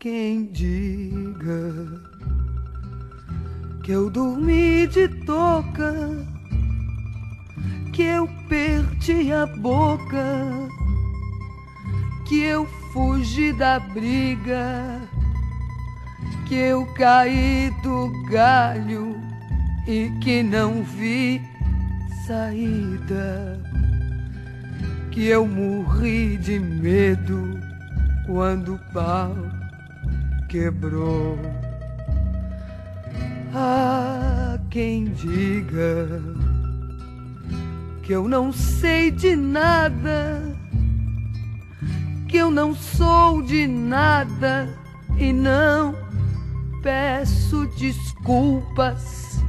quem diga que eu dormi de toca, que eu perdi a boca, que eu fugi da briga, que eu caí do galho e que não vi saída, que eu morri de medo quando o pau quebrou. Há quem diga que eu não sei de nada, que eu não sou de nada e não peço desculpas,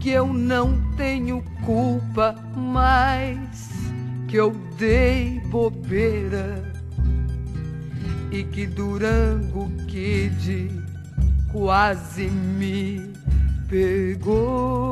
que eu não tenho culpa mais, que eu dei bobeira e que Durango Kid quase me pegou.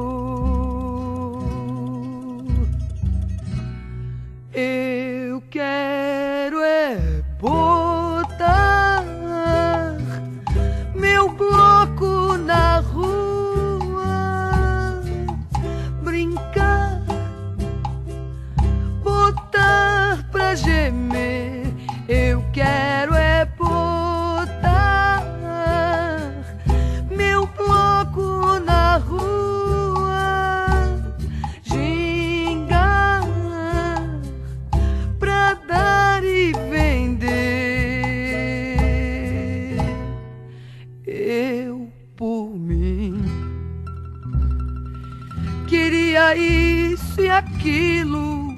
Isso e aquilo,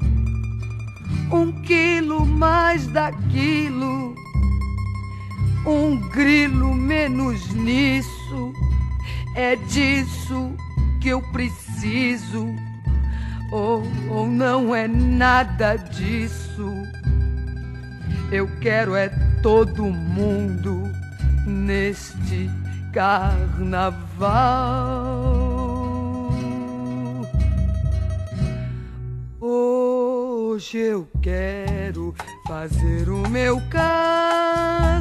um quilo mais daquilo, um grilo menos nisso. É disso que eu preciso, ou, ou não é nada disso. Eu quero é todo mundo neste carnaval. Hoje eu quero fazer o meu carnaval.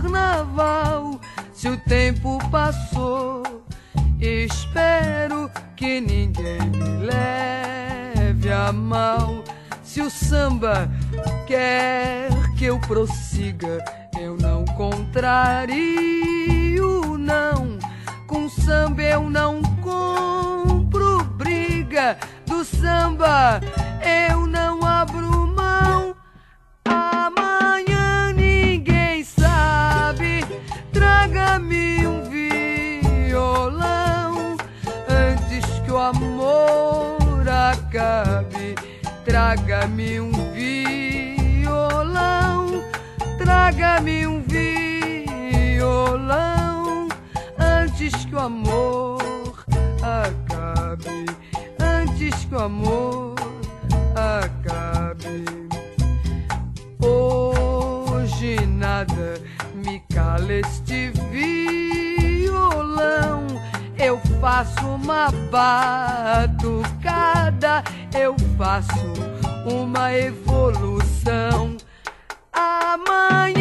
Se o tempo passou, espero que ninguém me leve a mal. Se o samba quer que eu prossiga, eu não contrario, amor acabe. Traga-me um violão, traga-me um violão antes que o amor acabe. Antes que o amor acabe. Hoje nada me cala este violão. Faço uma batucada, eu faço uma evolução. Amanhã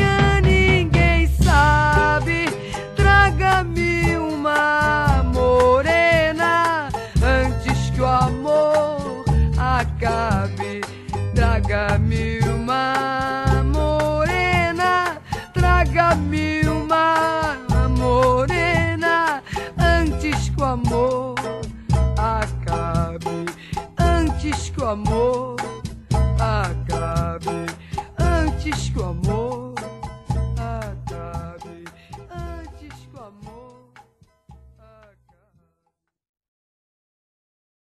amor acabe. Antes que o